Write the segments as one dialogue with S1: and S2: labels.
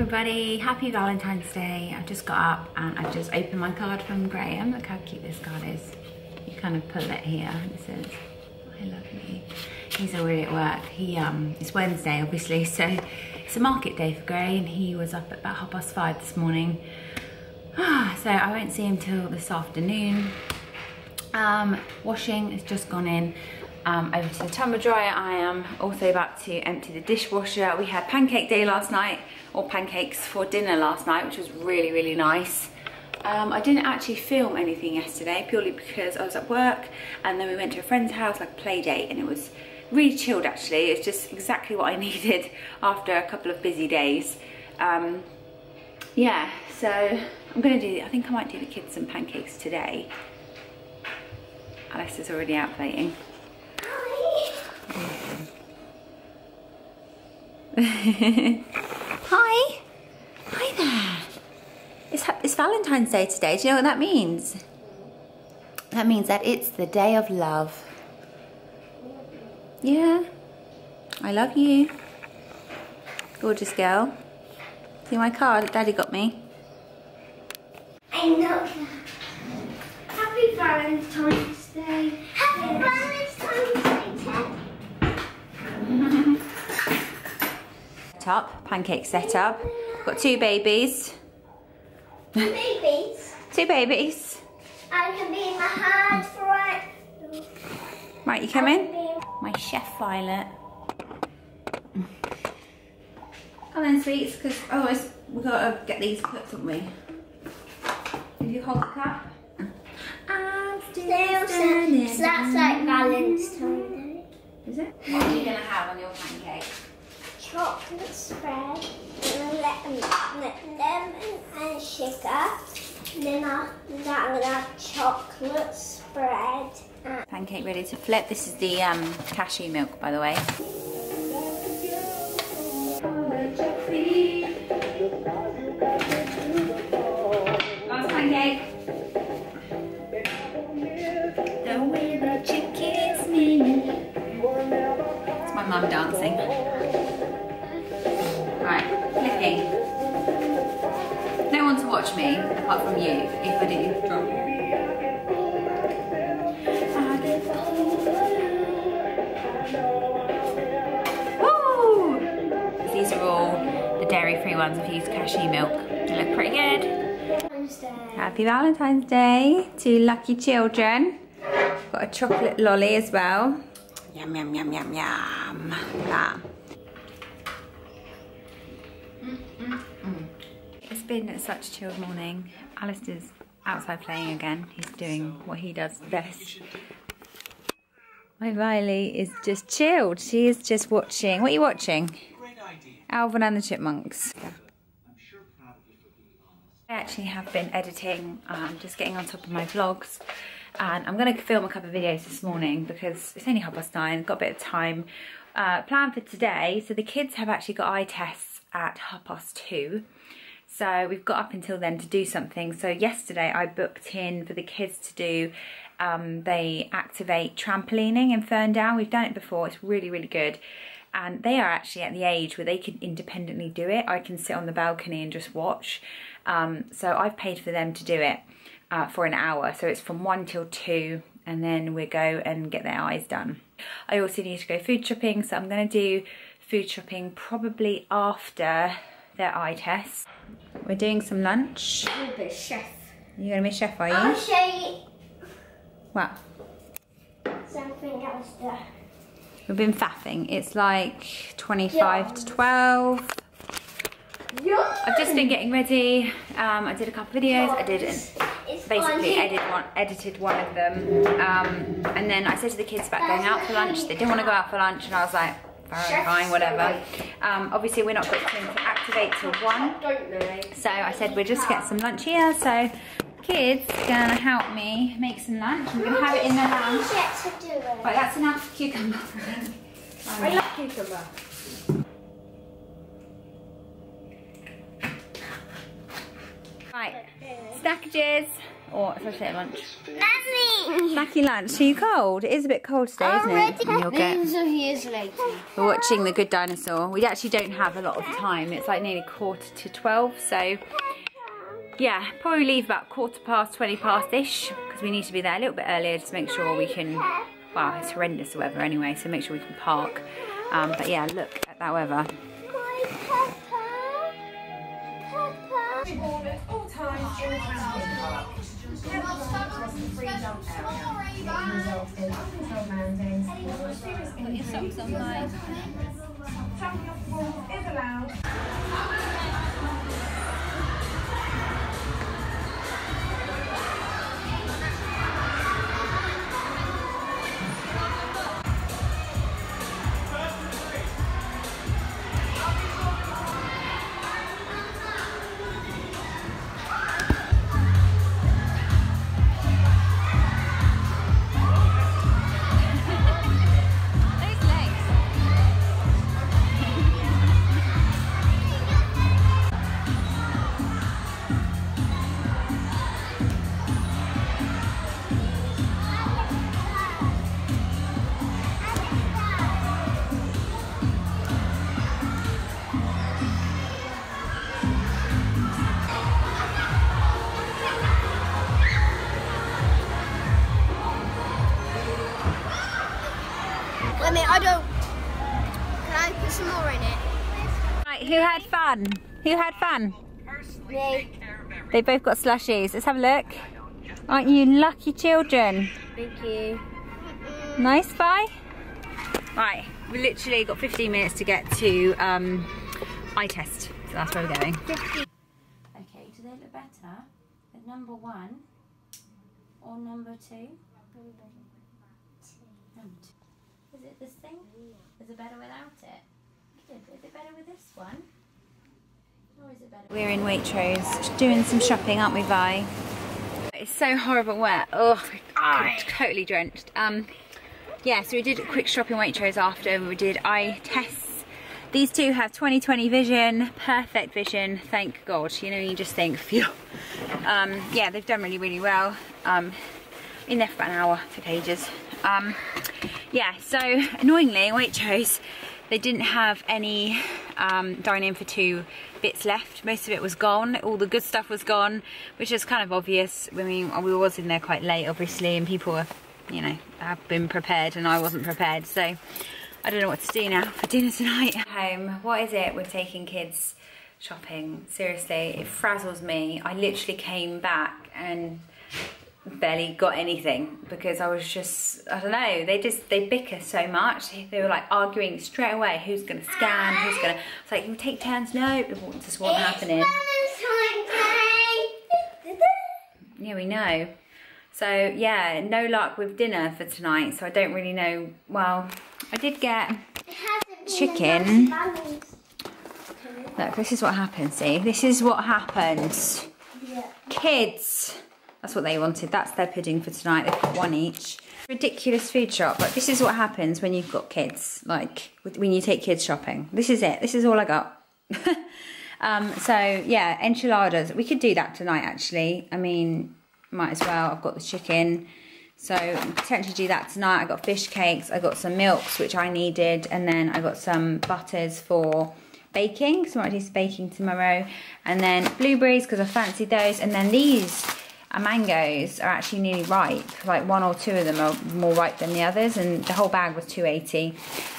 S1: everybody, happy Valentine's Day. I've just got up and I've just opened my card from Graham. Look how cute this card is. You kind of pull it here and it says, I love you. He's already at work. He um, It's Wednesday obviously, so it's a market day for Gray and he was up at about half past five this morning. so I won't see him till this afternoon. Um, washing has just gone in um, over to the tumble dryer. I am also about to empty the dishwasher. We had pancake day last night, or pancakes for dinner last night, which was really, really nice. Um, I didn't actually film anything yesterday, purely because I was at work, and then we went to a friend's house, like a play date, and it was really chilled actually. It's just exactly what I needed after a couple of busy days. Um, yeah, so I'm gonna do, I think I might do the kids some pancakes today. Alistair's already out playing. Hi. Hi there. It's, it's Valentine's Day today. Do you know what that means? That means that it's the day of love. Yeah. I love you. Gorgeous girl. See my card that Daddy got me?
S2: I know Happy Valentine's Day. Happy Valentine's Day, Ted.
S1: Up, pancake setup. Got two babies.
S2: Babies,
S1: Two babies.
S2: I can be in my hand for it.
S1: Right, you come in? My chef Violet. Come in, sweets, because otherwise we've got to get these cooked, haven't we? If you hold the cup. I'm still
S2: Still
S1: standing.
S2: so that's like Valentine's Day.
S1: Is it? What are you going to have on your pancake?
S2: Chocolate spread, and lemon, and sugar. Then after that, I'm gonna have chocolate spread.
S1: Pancake ready to flip. This is the um, cashew milk, by the way. Last pancake. My mum dancing. Watch me apart from you if I do drop. Woo! These are all the dairy-free ones. I've used cashew milk. They look pretty good. Happy Valentine's Day to lucky children. Got a chocolate lolly as well. Yum, yum, yum, yum, yum. That. It's been such a chilled morning. Alistair's outside playing again. He's doing what he does best. My Riley is just chilled. She is just watching. What are you watching? Alvin and the Chipmunks. I actually have been editing, um, just getting on top of my vlogs. And I'm going to film a couple of videos this morning because it's only half past nine, got a bit of time uh, planned for today. So the kids have actually got eye tests at half past two. So we've got up until then to do something. So yesterday I booked in for the kids to do, um, they activate trampolining in Ferndown. We've done it before, it's really, really good. And they are actually at the age where they can independently do it. I can sit on the balcony and just watch. Um, so I've paid for them to do it uh, for an hour. So it's from one till two and then we go and get their eyes done. I also need to go food shopping. So I'm gonna do food shopping probably after their eye test. We're doing some lunch.
S2: I'm the chef.
S1: You're gonna be chef, are
S2: I'll
S1: you?
S2: show you
S1: What?
S2: something else there.
S1: We've been faffing. It's like 25 to 12. I've just been getting ready. Um, I did a couple of videos. I did an, basically edit one, edited one of them. Um, and then I said to the kids about going out for lunch. They didn't want to go out for lunch, and I was like, fine, whatever. Um, obviously, we're not booked in to activate till one.
S2: Don't know.
S1: So I said we'll just get some lunch here. So kids gonna help me make some lunch. I'm gonna have it in the lounge.
S2: Get to do it.
S1: Right, that's enough cucumber.
S2: I love cucumber.
S1: Right, snackages. Or especially at lunch.
S2: Mummy!
S1: Snacky lunch. Are you cold? It is a bit cold today, isn't it? And you'll get-
S2: of years later.
S1: We're watching The Good Dinosaur. We actually don't have a lot of time. It's like nearly quarter to 12, so yeah, probably leave about quarter past, 20 past-ish, because we need to be there a little bit earlier to make sure we can, well, it's horrendous the weather anyway, so make sure we can park. Um, but yeah, look at that weather.
S2: My Peppa. Peppa.
S3: All, all times, all camping park. Across dump area. It results in uncontrolled landings serious injury. Jumping off walls is allowed.
S1: Who had fun? Who had fun? They both got slushies. Let's have a look. Aren't you lucky children?
S2: Thank you.
S1: Nice, bye. Right, we literally got 15 minutes to get to um, eye test. So that's where we're going. Okay, do they look better at number one or number two? Number two. Is it this thing? Is it better without it? Good. Is it better with this one? Or is it better? We're in Waitrose doing some shopping, aren't we, Vi? It's so horrible wet. Oh, I'm totally drenched. Um, yeah, so we did a quick shop in Waitrose after we did eye tests. These two have 20/20 vision, perfect vision, thank God. You know, you just think, phew. Um, yeah, they've done really, really well. Um, in there for about an hour, took ages. Um, yeah, so annoyingly, Waitrose, they didn't have any um, dine in for two bits left. Most of it was gone. All the good stuff was gone, which is kind of obvious. I mean, we was in there quite late, obviously, and people were, you know, have been prepared, and I wasn't prepared. So I don't know what to do now for dinner tonight. Home. What is it with taking kids shopping? Seriously, it frazzles me. I literally came back and barely got anything because I was just I don't know they just they bicker so much. They were like arguing straight away who's gonna scan who's gonna it's like you take turns no it just wasn't happening. yeah we know. So yeah no luck with dinner for tonight so I don't really know well I did get Chicken. look this is what happens see? This is what happens. Kids that's what they wanted. That's their pudding for tonight. They've got one each. Ridiculous food shop. But this is what happens when you've got kids. Like when you take kids shopping. This is it. This is all I got. um, so yeah, enchiladas. We could do that tonight actually. I mean, might as well. I've got the chicken. So potentially do that tonight. I got fish cakes. I got some milks which I needed, and then I got some butters for baking. So I might do some baking tomorrow, and then blueberries because I fancy those, and then these and mangoes are actually nearly ripe. Like one or two of them are more ripe than the others, and the whole bag was 280.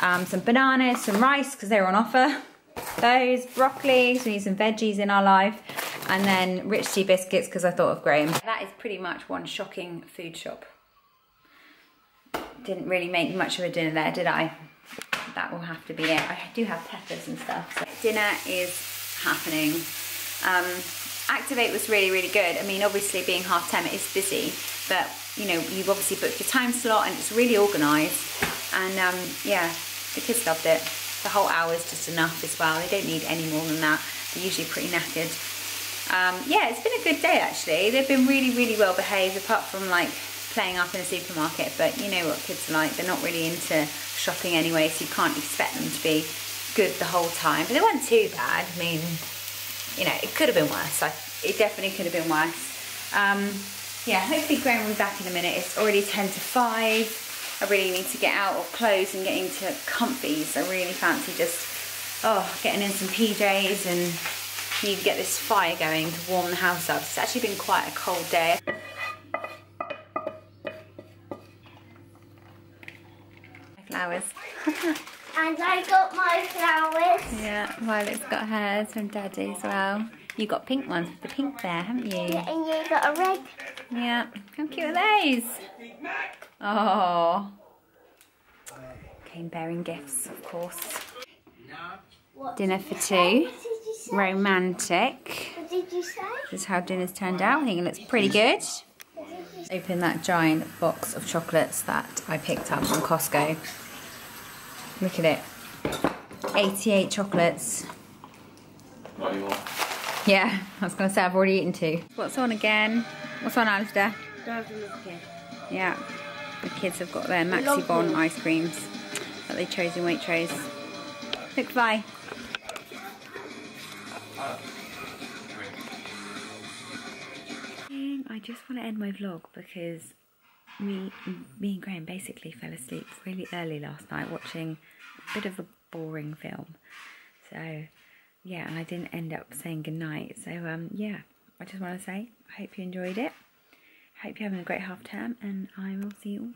S1: Um, some bananas, some rice because they were on offer. Those broccoli, so we need some veggies in our life, and then rich tea biscuits because I thought of Graham. That is pretty much one shocking food shop. Didn't really make much of a dinner there, did I? That will have to be it. I do have peppers and stuff. So dinner is happening. Um, Activate was really, really good. I mean, obviously being half term, it is busy, but you know, you've obviously booked your time slot and it's really organised. And um, yeah, the kids loved it. The whole hour is just enough as well. They don't need any more than that. They're usually pretty knackered. Um, yeah, it's been a good day actually. They've been really, really well behaved apart from like playing up in a supermarket. But you know what kids are like. They're not really into shopping anyway, so you can't expect them to be good the whole time. But they weren't too bad. I mean, you know, it could have been worse. It definitely could have been worse. Um, yeah, hopefully Graham will be back in a minute. It's already 10 to 5. I really need to get out of clothes and get into comfies. I really fancy just, oh, getting in some PJs and need to get this fire going to warm the house up. It's actually been quite a cold day. Flowers.
S2: And I got my flowers.
S1: Yeah, Violet's got hers from Daddy as well. You got pink ones with the pink there, haven't you?
S2: Yeah, and you got a red.
S1: Yeah. How cute are those? Oh. Came bearing gifts, of course. Dinner for two.
S2: What did you say?
S1: Romantic.
S2: What did you say?
S1: This is how dinner's turned out. I think it looks pretty good.
S2: What did you say?
S1: Open that giant box of chocolates that I picked up from Costco. Look at it. 88 chocolates. Yeah, I was going to say I've already eaten two. What's on again? What's on, Alistair? Yeah, the kids have got their Maxi Bon ice creams that they chose in Waitrose. Look, bye. I just want to end my vlog because me, me and Graham basically fell asleep really early last night watching a bit of a boring film. So, yeah, and I didn't end up saying goodnight. So, um, yeah, I just want to say I hope you enjoyed it. I Hope you're having a great half term, and I will see you all